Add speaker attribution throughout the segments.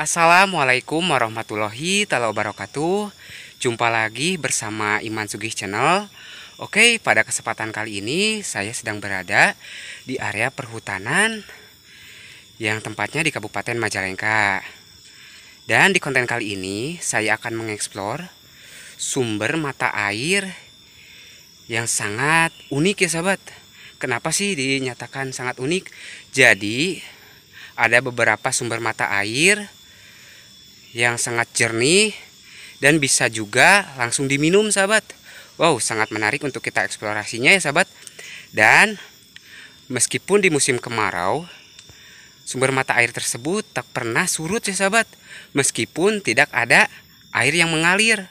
Speaker 1: Assalamualaikum warahmatullahi wabarakatuh. Jumpa lagi bersama Iman Sugih Channel. Oke pada kesempatan kali ini saya sedang berada di area perhutanan Yang tempatnya di Kabupaten Majalengka. Dan di konten kali ini saya akan mengeksplor Sumber mata air Yang sangat unik ya sahabat. Kenapa sih dinyatakan sangat unik? Jadi ada beberapa sumber mata air yang sangat jernih dan bisa juga langsung diminum sahabat. Wow sangat menarik untuk kita eksplorasinya ya sahabat. Dan meskipun di musim kemarau sumber mata air tersebut tak pernah surut ya sahabat. Meskipun tidak ada air yang mengalir.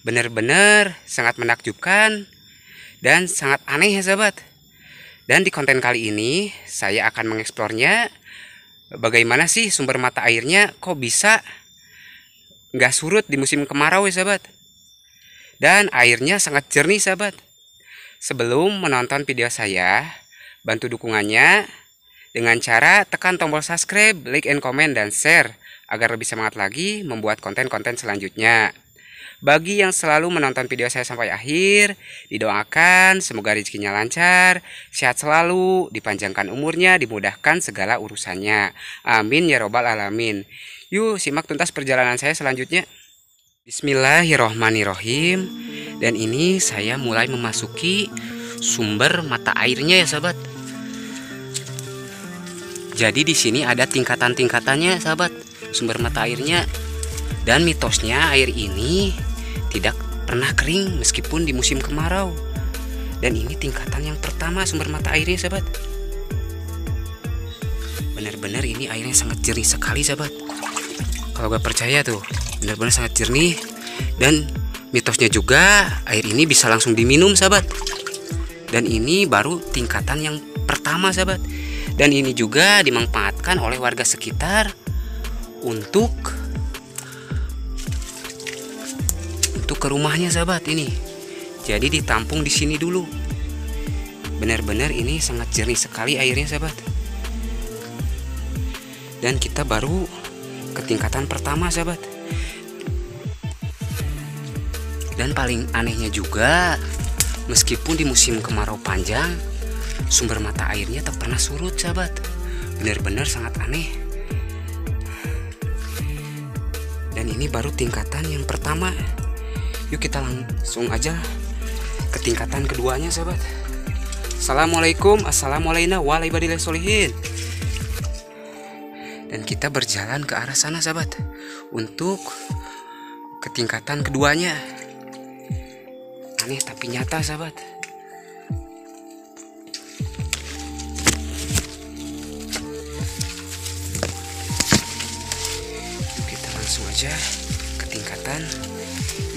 Speaker 1: Benar-benar sangat menakjubkan dan sangat aneh ya sahabat. Dan di konten kali ini saya akan mengeksplornya. Bagaimana sih sumber mata airnya? Kok bisa nggak surut di musim kemarau ya sahabat dan airnya sangat jernih sahabat sebelum menonton video saya bantu dukungannya dengan cara tekan tombol subscribe like and comment dan share agar lebih semangat lagi membuat konten-konten selanjutnya bagi yang selalu menonton video saya sampai akhir, didoakan semoga rezekinya lancar, sehat selalu, dipanjangkan umurnya, dimudahkan segala urusannya. Amin ya robbal alamin. Yuk simak tuntas perjalanan saya selanjutnya. Bismillahirrohmanirrohim. Dan ini saya mulai memasuki sumber mata airnya ya sahabat. Jadi di sini ada tingkatan-tingkatannya sahabat sumber mata airnya. Dan mitosnya air ini tidak pernah kering meskipun di musim kemarau. Dan ini tingkatan yang pertama sumber mata airnya sahabat. Benar-benar ini airnya sangat jernih sekali sahabat kalau gak percaya tuh benar-benar sangat jernih. Dan mitosnya juga air ini bisa langsung diminum sahabat. Dan ini baru tingkatan yang pertama sahabat. Dan ini juga dimanfaatkan oleh warga sekitar untuk untuk ke rumahnya sahabat ini. Jadi ditampung di sini dulu. Benar-benar ini sangat jernih sekali airnya sahabat. Dan kita baru ke tingkatan pertama sahabat. Dan paling anehnya juga meskipun di musim kemarau panjang sumber mata airnya tak pernah surut sahabat. Benar-benar sangat aneh. Dan ini baru tingkatan yang pertama. Yuk kita langsung aja ke tingkatan keduanya sahabat. Assalamualaikum Assalamualaikum warahmatullahi wabarakatuh dan kita berjalan ke arah sana sahabat. Untuk ketingkatan keduanya. Aneh tapi nyata sahabat. Kita langsung aja ke tingkatan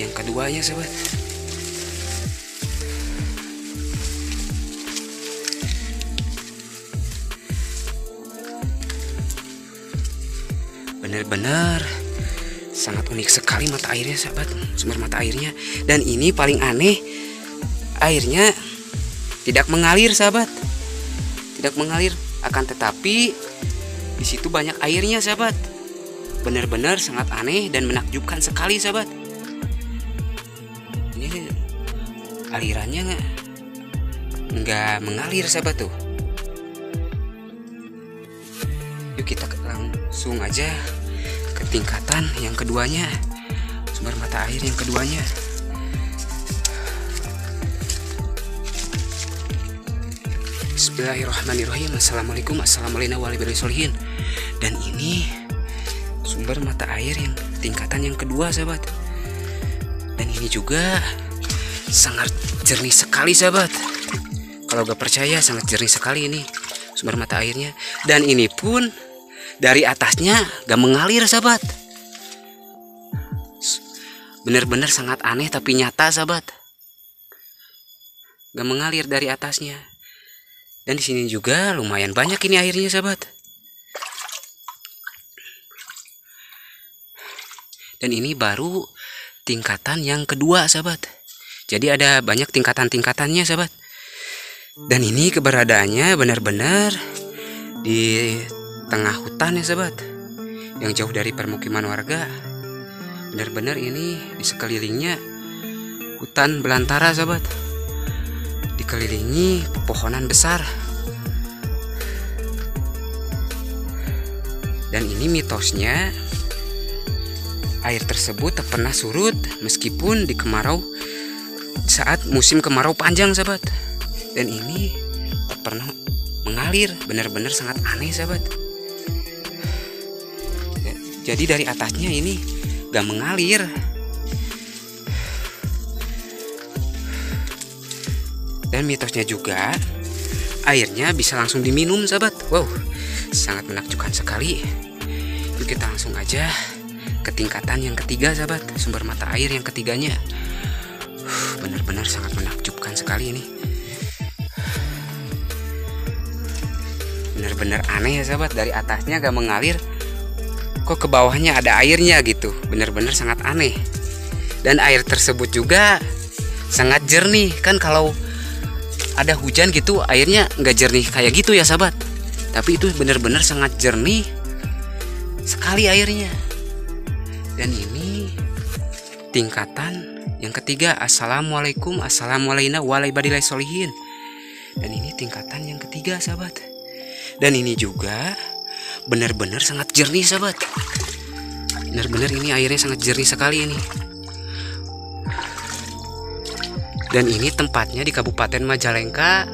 Speaker 1: yang keduanya sahabat benar-benar. Sangat unik sekali mata airnya sahabat. Sumber mata airnya. Dan ini paling aneh airnya tidak mengalir sahabat. Tidak mengalir. Akan tetapi di situ banyak airnya sahabat. Benar-benar sangat aneh dan menakjubkan sekali sahabat. Ini alirannya nggak mengalir sahabat tuh. Yuk kita langsung aja tingkatan yang keduanya sumber mata air yang keduanya. Bismillahirrahmanirrahim. Assalamualaikum Assalamualaikum warahmatullahi Dan ini sumber mata air yang tingkatan yang kedua sahabat. Dan ini juga sangat jernih sekali sahabat. Kalau gak percaya sangat jernih sekali ini sumber mata airnya. Dan ini pun dari atasnya gak mengalir sahabat. Benar-benar sangat aneh tapi nyata sahabat. Gak mengalir dari atasnya. Dan di sini juga lumayan banyak ini airnya sahabat. Dan ini baru tingkatan yang kedua sahabat. Jadi ada banyak tingkatan-tingkatannya sahabat. Dan ini keberadaannya benar-benar di tengah hutan ya sahabat yang jauh dari permukiman warga. Benar-benar ini di sekelilingnya hutan belantara, sahabat. Dikelilingi pepohonan besar. Dan ini mitosnya air tersebut tak pernah surut meskipun di kemarau saat musim kemarau panjang sahabat dan ini tak pernah mengalir benar-benar sangat aneh sahabat jadi dari atasnya ini gak mengalir. Dan mitosnya juga airnya bisa langsung diminum sahabat. Wow sangat menakjubkan sekali. Yuk kita langsung aja ke tingkatan yang ketiga sahabat. Sumber mata air yang ketiganya. Benar-benar sangat menakjubkan sekali ini. Benar-benar aneh ya sahabat. Dari atasnya gak mengalir kok ke bawahnya ada airnya gitu. Benar-benar sangat aneh. Dan air tersebut juga sangat jernih. Kan kalau ada hujan gitu airnya nggak jernih kayak gitu ya sahabat. Tapi itu benar-benar sangat jernih sekali airnya. Dan ini tingkatan yang ketiga assalamualaikum assalamualaikum walaibadilai solihin dan ini tingkatan yang ketiga sahabat. Dan ini juga benar-benar sangat jernih sahabat. Benar-benar ini airnya sangat jernih sekali ini. Dan ini tempatnya di Kabupaten Majalengka.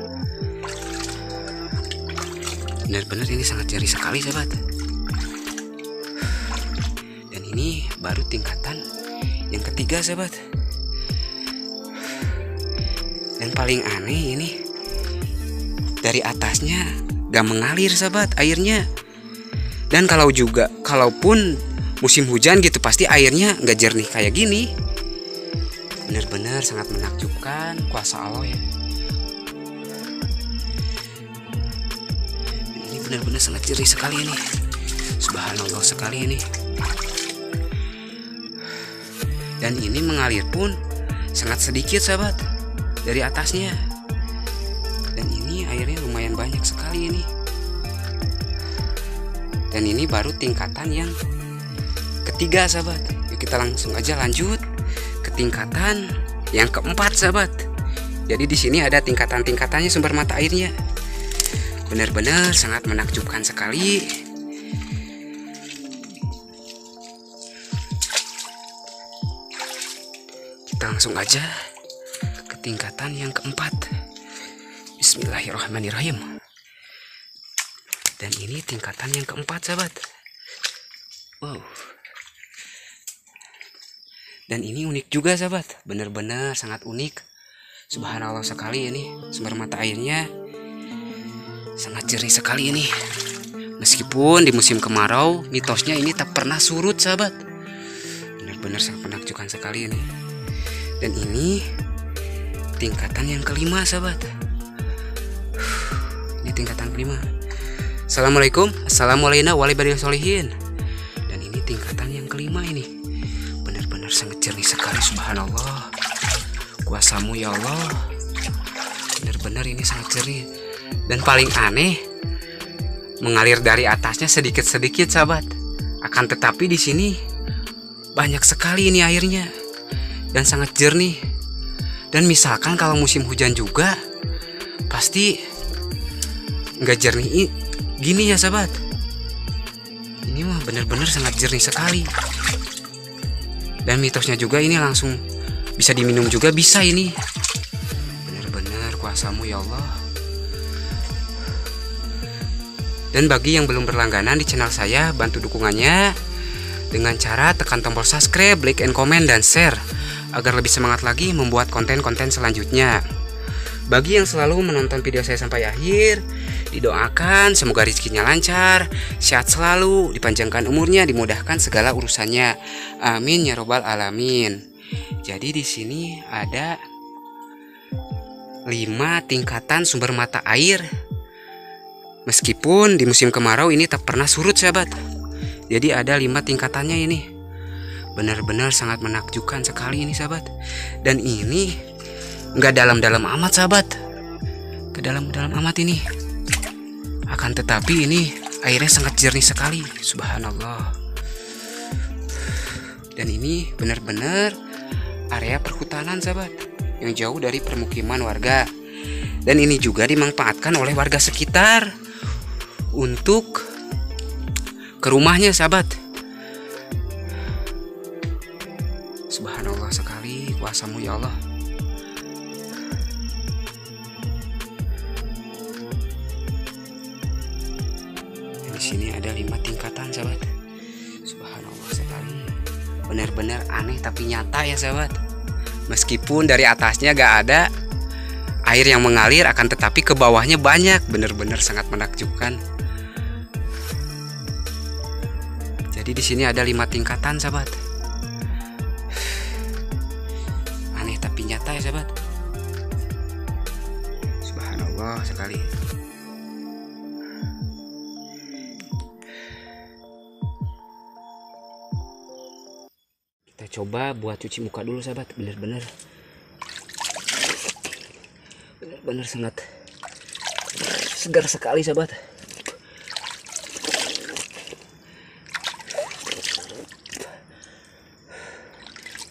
Speaker 1: Benar-benar ini sangat jernih sekali sahabat. Dan ini baru tingkatan yang ketiga sahabat. Dan paling aneh ini dari atasnya gak mengalir sahabat airnya dan kalau juga kalaupun musim hujan gitu pasti airnya nggak jernih kayak gini. Benar-benar sangat menakjubkan kuasa Allah ya. Ini benar-benar sangat jernih sekali ini. Subhanallah sekali ini. Dan ini mengalir pun sangat sedikit sahabat dari atasnya. Dan ini airnya lumayan banyak sekali ini dan ini baru tingkatan yang ketiga sahabat. Yuk kita langsung aja lanjut ke tingkatan yang keempat sahabat. Jadi di sini ada tingkatan-tingkatannya sumber mata airnya. Benar-benar sangat menakjubkan sekali. Kita langsung aja ke tingkatan yang keempat. Bismillahirrahmanirrahim dan ini tingkatan yang keempat sahabat. Wow. Dan ini unik juga sahabat. Benar-benar sangat unik. Subhanallah sekali ini. Sumber mata airnya sangat jernih sekali ini. Meskipun di musim kemarau mitosnya ini tak pernah surut sahabat. Benar-benar sangat menakjubkan sekali ini. Dan ini tingkatan yang kelima sahabat. Ini tingkatan kelima Assalamualaikum. Assalamualaikum warahmatullahi solihin Dan ini tingkatan yang kelima ini. Benar-benar sangat jernih sekali Subhanallah. Kuasamu ya Allah. Benar-benar ini sangat jernih. Dan paling aneh Mengalir dari atasnya sedikit-sedikit sahabat. Akan tetapi di sini Banyak sekali ini airnya. Dan sangat jernih. Dan misalkan kalau musim hujan juga Pasti nggak jernih Gini ya sahabat. Ini mah benar-benar sangat jernih sekali. Dan mitosnya juga ini langsung Bisa diminum juga bisa ini. Benar-benar kuasamu ya Allah. Dan bagi yang belum berlangganan di channel saya Bantu dukungannya Dengan cara tekan tombol subscribe, like, and comment, dan share Agar lebih semangat lagi membuat konten-konten selanjutnya. Bagi yang selalu menonton video saya sampai akhir, didoakan semoga rezekinya lancar, sehat selalu, dipanjangkan umurnya, dimudahkan segala urusannya. Amin ya robbal alamin. Jadi di sini ada lima tingkatan sumber mata air. Meskipun di musim kemarau ini tak pernah surut sahabat. Jadi ada lima tingkatannya ini. Benar-benar sangat menakjubkan sekali ini sahabat. Dan ini nggak dalam-dalam amat sahabat ke dalam-dalam amat ini akan tetapi ini airnya sangat jernih sekali subhanallah. Dan ini benar-benar area perhutanan sahabat yang jauh dari permukiman warga. Dan ini juga dimanfaatkan oleh warga sekitar untuk ke rumahnya sahabat. Subhanallah sekali kuasamu ya Allah sini ada lima tingkatan sahabat. Subhanallah sekali benar-benar aneh tapi nyata ya sahabat. Meskipun dari atasnya gak ada air yang mengalir akan tetapi ke bawahnya banyak. Benar-benar sangat menakjubkan. Jadi di sini ada lima tingkatan sahabat. Aneh tapi nyata ya sahabat. Subhanallah sekali coba buat cuci muka dulu sahabat. Bener-bener. Bener-bener sangat segar sekali sahabat.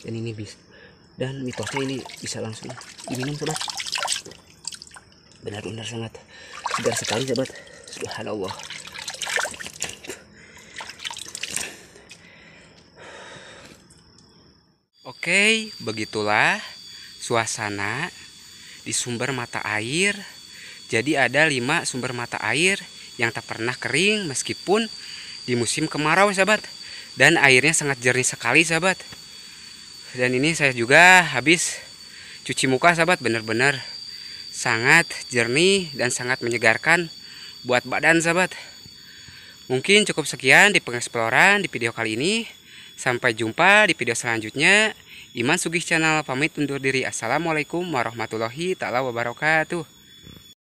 Speaker 1: Dan ini bisa dan mitosnya ini bisa langsung diminum sahabat. Benar-benar sangat segar sekali sahabat. Subhanallah Oke, begitulah suasana di sumber mata air. Jadi ada lima sumber mata air yang tak pernah kering meskipun di musim kemarau sahabat. Dan airnya sangat jernih sekali sahabat. Dan ini saya juga habis cuci muka sahabat benar-benar sangat jernih dan sangat menyegarkan buat badan sahabat. Mungkin cukup sekian di pengeksploran di video kali ini. Sampai jumpa di video selanjutnya. Iman Sugih Channel pamit undur diri. Assalamualaikum warahmatullahi taala wabarakatuh.